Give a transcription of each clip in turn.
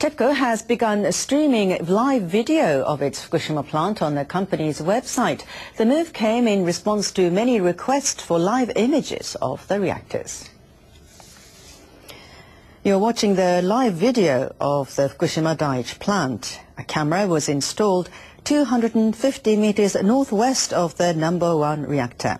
TEPCO has begun streaming live video of its Fukushima plant on the company's website. The move came in response to many requests for live images of the reactors. You're watching the live video of the Fukushima Daiichi plant. A camera was installed 250 meters northwest of the number one reactor.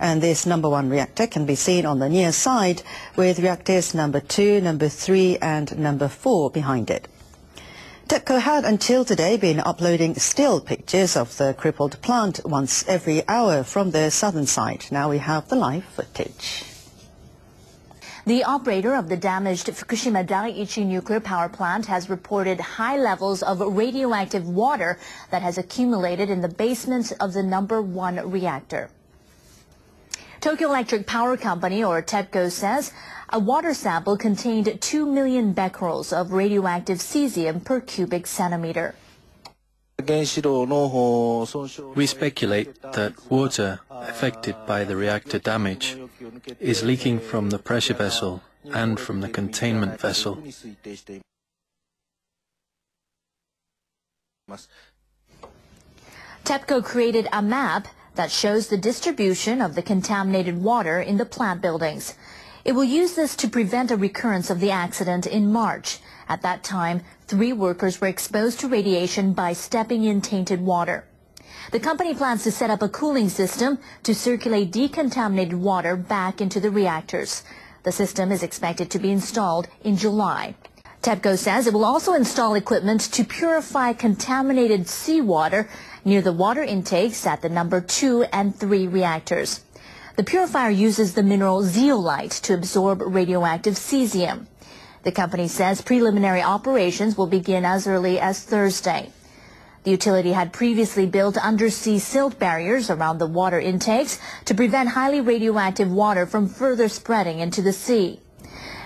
And this number one reactor can be seen on the near side with reactors number two, number three and number four behind it. TEPCO had until today been uploading still pictures of the crippled plant once every hour from the southern side. Now we have the live footage. The operator of the damaged Fukushima Daiichi nuclear power plant has reported high levels of radioactive water that has accumulated in the basement of the number one reactor. Tokyo Electric Power Company, or TEPCO, says a water sample contained 2 million becquerels of radioactive cesium per cubic centimeter. We speculate that water affected by the reactor damage is leaking from the pressure vessel and from the containment vessel. TEPCO created a map that shows the distribution of the contaminated water in the plant buildings. It will use this to prevent a recurrence of the accident in March. At that time, three workers were exposed to radiation by stepping in tainted water. The company plans to set up a cooling system to circulate decontaminated water back into the reactors. The system is expected to be installed in July. TEPCO says it will also install equipment to purify contaminated seawater near the water intakes at the number 2 and 3 reactors. The purifier uses the mineral zeolite to absorb radioactive cesium. The company says preliminary operations will begin as early as Thursday. The utility had previously built undersea silt barriers around the water intakes to prevent highly radioactive water from further spreading into the sea.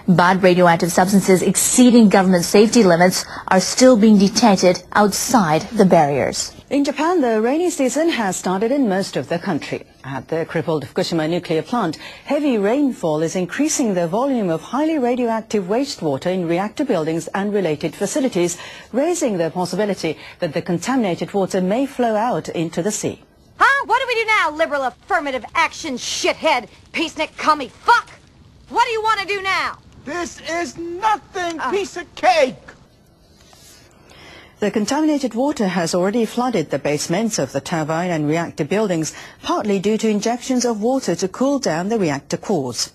But radioactive substances exceeding government safety limits are still being detected outside the barriers. In Japan, the rainy season has started in most of the country. At the crippled Fukushima nuclear plant, heavy rainfall is increasing the volume of highly radioactive wastewater in reactor buildings and related facilities, raising the possibility that the contaminated water may flow out into the sea. Huh? What do we do now, liberal affirmative action shithead, peacenik commie fuck? What do you want to do now? This is nothing, uh. piece of cake! The contaminated water has already flooded the basements of the turbine and reactor buildings, partly due to injections of water to cool down the reactor cores.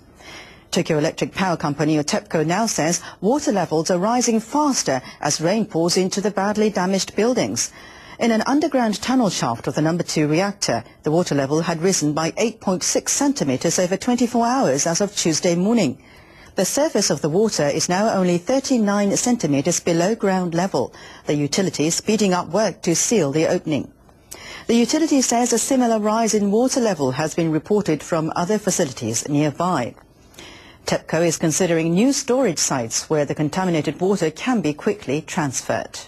Tokyo Electric Power Company, or TEPCO, now says water levels are rising faster as rain pours into the badly damaged buildings. In an underground tunnel shaft of the number 2 reactor, the water level had risen by 8.6 centimeters over 24 hours as of Tuesday morning. The surface of the water is now only 39 centimeters below ground level, the utility speeding up work to seal the opening. The utility says a similar rise in water level has been reported from other facilities nearby. TEPCO is considering new storage sites where the contaminated water can be quickly transferred.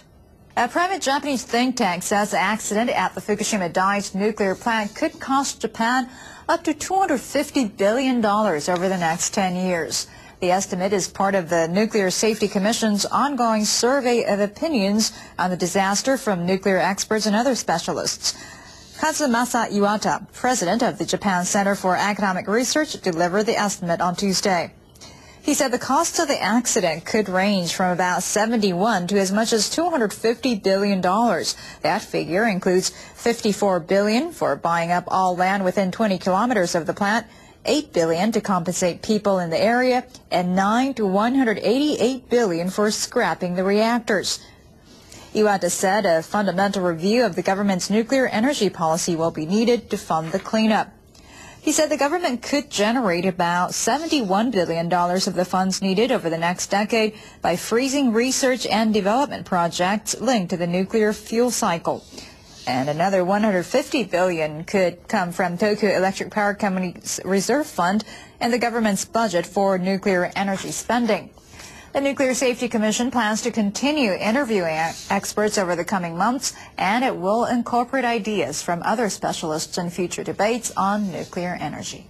A private Japanese think tank says the accident at the Fukushima Daiichi nuclear plant could cost Japan up to $250 billion over the next 10 years. The estimate is part of the Nuclear Safety Commission's ongoing survey of opinions on the disaster from nuclear experts and other specialists. Kazumasa Iwata, president of the Japan Center for Economic Research, delivered the estimate on Tuesday. He said the cost of the accident could range from about 71 to as much as $250 billion. That figure includes 54 billion for buying up all land within 20 kilometers of the plant, 8 billion to compensate people in the area and 9 to 188 billion for scrapping the reactors. Iwata said a fundamental review of the government's nuclear energy policy will be needed to fund the cleanup. He said the government could generate about $71 billion of the funds needed over the next decade by freezing research and development projects linked to the nuclear fuel cycle and another 150 billion could come from Tokyo Electric Power Company's reserve fund and the government's budget for nuclear energy spending. The Nuclear Safety Commission plans to continue interviewing experts over the coming months, and it will incorporate ideas from other specialists in future debates on nuclear energy.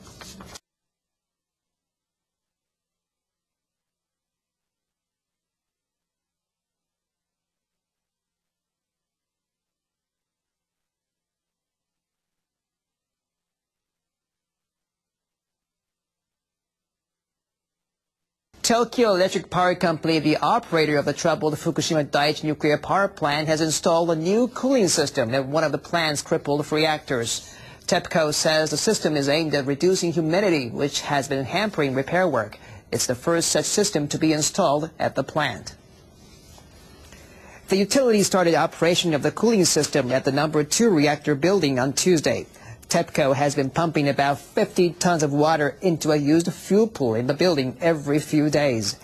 Tokyo Electric Power Company, the operator of the troubled Fukushima Daiichi nuclear power plant, has installed a new cooling system at one of the plant's crippled reactors. TEPCO says the system is aimed at reducing humidity, which has been hampering repair work. It's the first such system to be installed at the plant. The utility started operation of the cooling system at the number 2 reactor building on Tuesday. TEPCO has been pumping about 50 tons of water into a used fuel pool in the building every few days.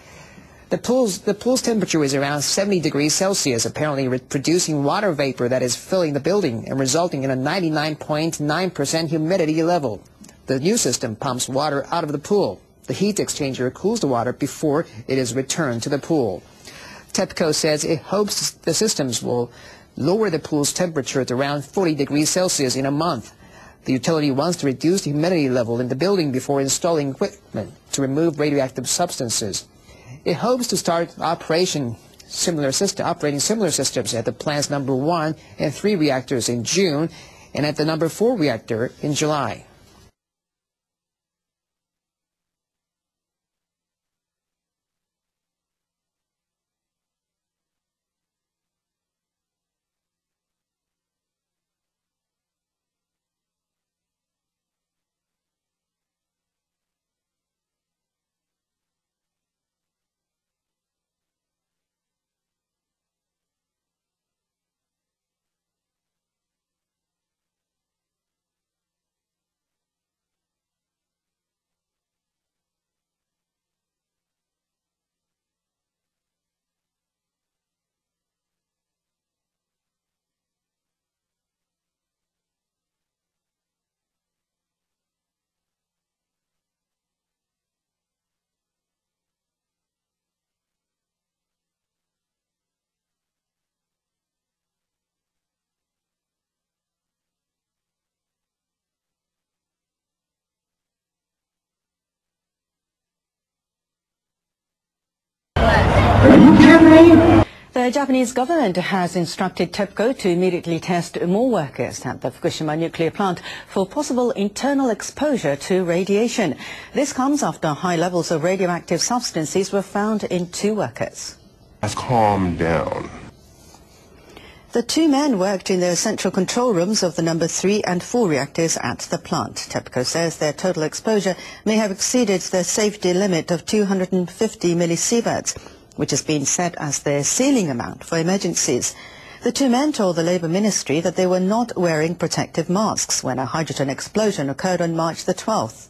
The pool's, the pool's temperature is around 70 degrees Celsius, apparently producing water vapor that is filling the building and resulting in a 99.9% humidity level. The new system pumps water out of the pool. The heat exchanger cools the water before it is returned to the pool. TEPCO says it hopes the systems will lower the pool's temperature to around 40 degrees Celsius in a month. The utility wants to reduce the humidity level in the building before installing equipment to remove radioactive substances. It hopes to start operation similar system, operating similar systems at the plant's number one and three reactors in June and at the number four reactor in July. The Japanese government has instructed TEPCO to immediately test more workers at the Fukushima nuclear plant for possible internal exposure to radiation. This comes after high levels of radioactive substances were found in two workers. Has calmed down. The two men worked in the central control rooms of the number 3 and 4 reactors at the plant. TEPCO says their total exposure may have exceeded the safety limit of 250 millisieverts which has been set as their ceiling amount for emergencies. The two men told the Labour Ministry that they were not wearing protective masks when a hydrogen explosion occurred on March the 12th.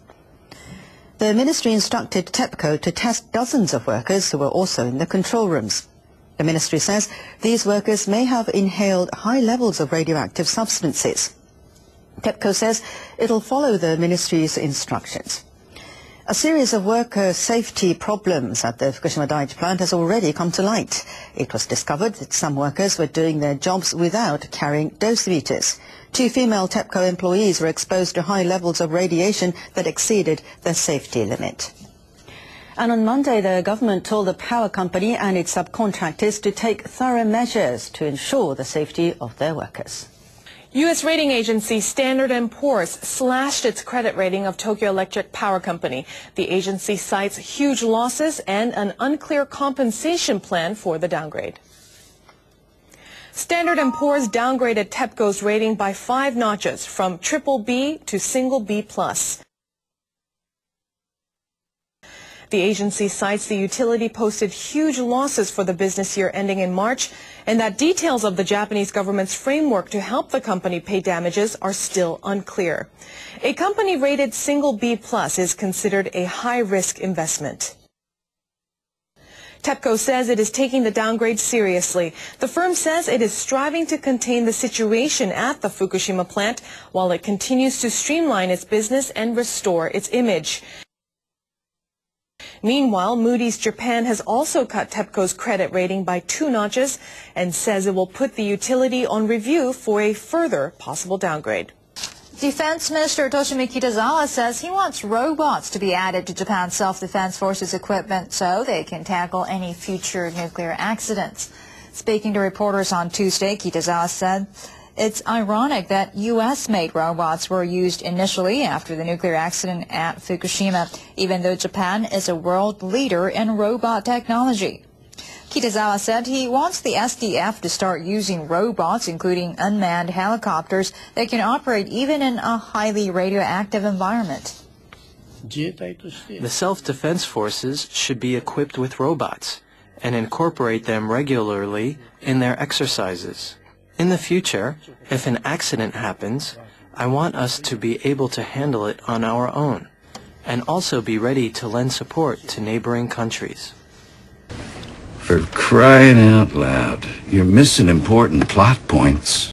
The ministry instructed TEPCO to test dozens of workers who were also in the control rooms. The ministry says these workers may have inhaled high levels of radioactive substances. TEPCO says it'll follow the ministry's instructions. A series of worker safety problems at the Fukushima Daiichi plant has already come to light. It was discovered that some workers were doing their jobs without carrying dosimeters. Two female TEPCO employees were exposed to high levels of radiation that exceeded the safety limit. And on Monday, the government told the power company and its subcontractors to take thorough measures to ensure the safety of their workers. U.S. rating agency Standard & Poor's slashed its credit rating of Tokyo Electric Power Company. The agency cites huge losses and an unclear compensation plan for the downgrade. Standard & Poor's downgraded TEPCO's rating by five notches from triple B to single B+. plus. The agency cites the utility posted huge losses for the business year ending in March and that details of the Japanese government's framework to help the company pay damages are still unclear. A company rated single B plus is considered a high-risk investment. TEPCO says it is taking the downgrade seriously. The firm says it is striving to contain the situation at the Fukushima plant while it continues to streamline its business and restore its image. Meanwhile, Moody's Japan has also cut TEPCO's credit rating by two notches and says it will put the utility on review for a further possible downgrade. Defense Minister Toshimi Kitazawa says he wants robots to be added to Japan's self-defense forces equipment so they can tackle any future nuclear accidents. Speaking to reporters on Tuesday, Kitazawa said It's ironic that U.S.-made robots were used initially after the nuclear accident at Fukushima, even though Japan is a world leader in robot technology. Kitazawa said he wants the SDF to start using robots, including unmanned helicopters, that can operate even in a highly radioactive environment. The self-defense forces should be equipped with robots and incorporate them regularly in their exercises. In the future, if an accident happens, I want us to be able to handle it on our own and also be ready to lend support to neighboring countries. For crying out loud, you're missing important plot points.